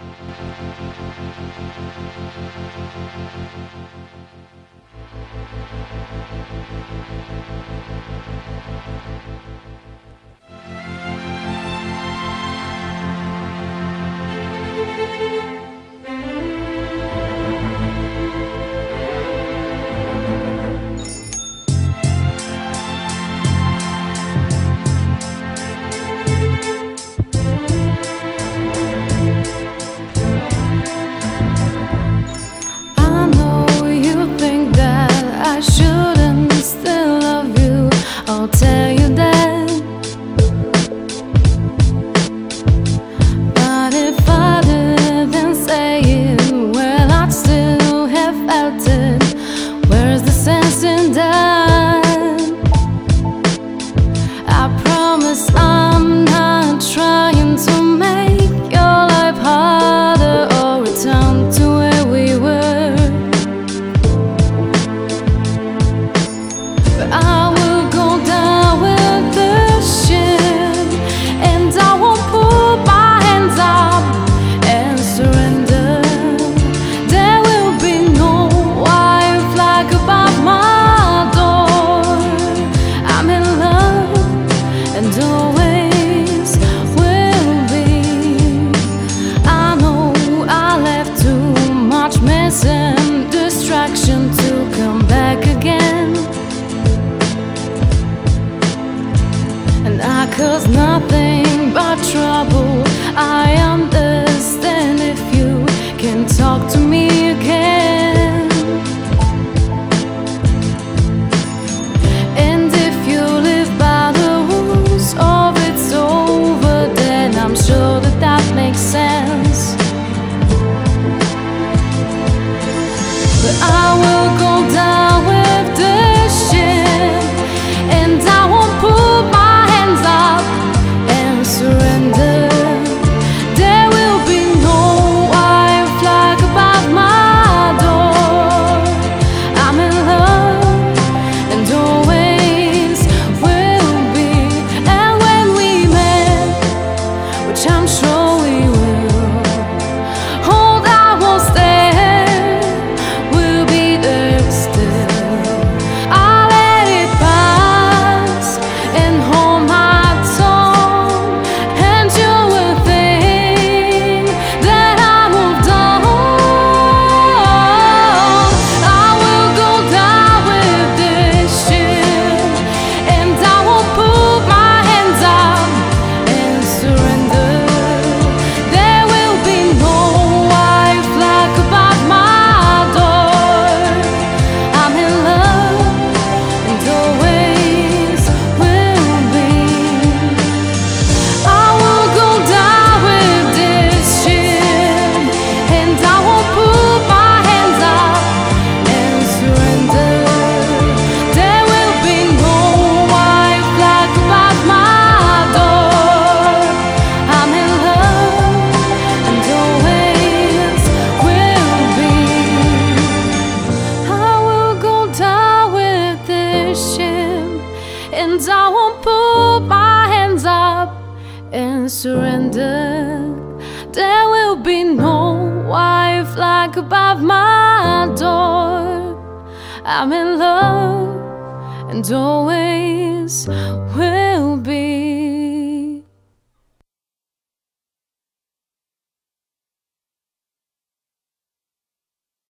Thank you. And distraction to come back again. And I cause nothing but trouble. I understand if you can talk to me. surrender. There will be no white flag above my door. I'm in love and always will.